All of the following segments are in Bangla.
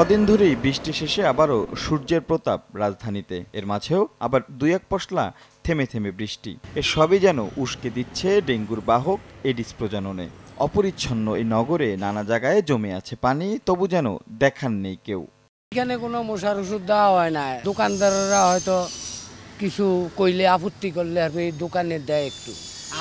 কদিন ধরেই বৃষ্টি শেষে আবারও সূর্যের প্রতাপ রাজধানীতে। এর মাঝেও আবার দুই এক পশলা থেমে থেমে বৃষ্টি। এ সবই যেন উস্কে দিচ্ছে ডেঙ্গুর বাহক এডিস প্রজননে। অপরিচ্ছন্ন এই নগরে নানা জায়গায় জমে আছে পানি, তবু যেন দেখার নেই কেউ। এখানে কোনো মশার ওষুধ দেওয়া হয় না। দোকানদাররা হয়তো কিছু কইলে আপত্তি করলে আর দোকানে দেয় একটু।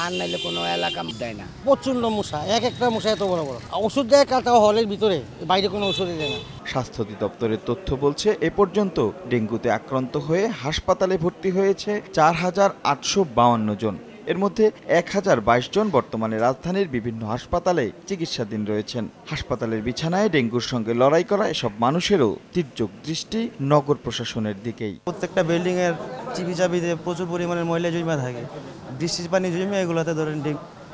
আর নাইলে কোনো এলাকা দেয় না। প্রচণ্ড মশা এক একটা মশা এত বড় বড়। ওষুধ দেয় কাটা হলের ভিতরে বাইরে কোনো ওষুধ দেয় না। স্বাস্থ্য অধিদপ্তরের তথ্য বলছে এ পর্যন্ত ডেঙ্গুতে আক্রান্ত হয়ে হাসপাতালে ভর্তি হয়েছে চার হাজার আটশো বাউান্ন জন। এর মধ্যে এক হাজার বাইশ জন বর্তমানে রাজধানীর বিভিন্ন হাসপাতালে চিকিৎসাধীন রয়েছেন। হাসপাতালের বিছানায় ডেঙ্গুর সঙ্গে লড়াই করা এসব মানুষেরও তির্যক দৃষ্টি নগর প্রশাসনের দিকেই। প্রত্যেকটা বিল্ডিং এর চিবি চাবিতে প্রচুর পরিমাণে ময়লা জমা থাকে। বৃষ্টির পানি জমে এগুলোতে ধরেন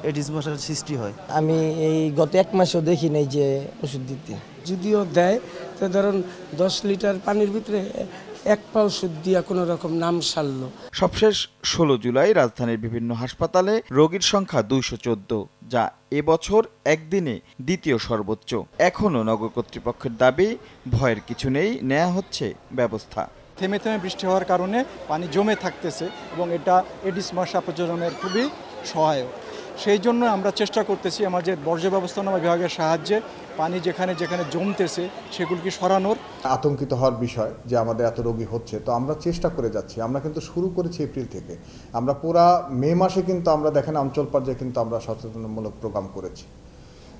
এডিস মশার সৃষ্টি হয়। আমি এই গত এক মাসও দেখি নাই যে ওষুধ দিতে। যদিও দেয় তো ধরুন দশ লিটার পানির ভিতরে এক পা ওষুধ দিয়া কোনো রকম নাম সারলো। সবশেষ ষোলো জুলাই রাজধানীর বিভিন্ন হাসপাতালে রোগীর সংখ্যা দুইশো চোদ্দ যা এবছর একদিনে দ্বিতীয় সর্বোচ্চ। এখনও নগর কর্তৃপক্ষের দাবি ভয়ের কিছু নেই নেওয়া হচ্ছে ব্যবস্থা। থেমে থেমে বৃষ্টি হওয়ার কারণে পানি জমে থাকতেছে এবং এটা এডিস মশা প্রজননের খুবই সহায়ক। সেই জন্য আমরা চেষ্টা করতেছি আমাদের বর্জ্য ব্যবস্থাপনা বিভাগের সাহায্যে পানি যেখানে যেখানে জমতেছে সেগুলিকে সরানোর। আতঙ্কিত হওয়ার বিষয় যে আমাদের এত রোগী হচ্ছে, তো আমরা চেষ্টা করে যাচ্ছি। আমরা কিন্তু শুরু করেছি এপ্রিল থেকে। আমরা পুরা মে মাসে কিন্তু আমরা দেখেন অঞ্চল পর্যায়ে কিন্তু আমরা সচেতনমূলক প্রোগ্রাম করেছি।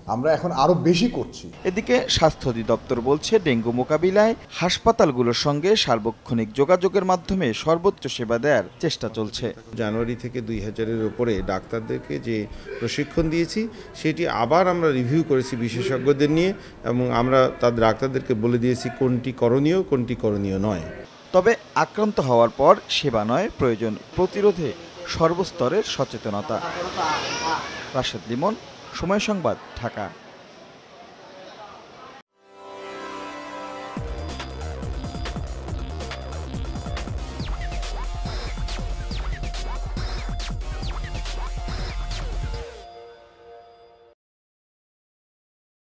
আমরা এখন আরও বেশি করছি। এদিকে স্বাস্থ্য অধিদপ্তর বলছে ডেঙ্গু মোকাবিলায় হাসপাতালগুলোর সঙ্গে সার্বক্ষণিক যোগাযোগের মাধ্যমে সর্বোচ্চ সেবা দেওয়ার চেষ্টা চলছে। জানুয়ারি থেকে দুই হাজারের ওপরে ডাক্তারদেরকে যে প্রশিক্ষণ দিয়েছি সেটি আবার আমরা রিভিউ করেছি বিশেষজ্ঞদের নিয়ে এবং আমরা তাদের ডাক্তারদেরকে বলে দিয়েছি কোনটি করণীয় কোনটি করণীয় নয়। তবে আক্রান্ত হওয়ার পর সেবা নয় প্রয়োজন প্রতিরোধে সর্বস্তরের সচেতনতা। রাশেদ লিমন সময় সংবাদ ঢাকা।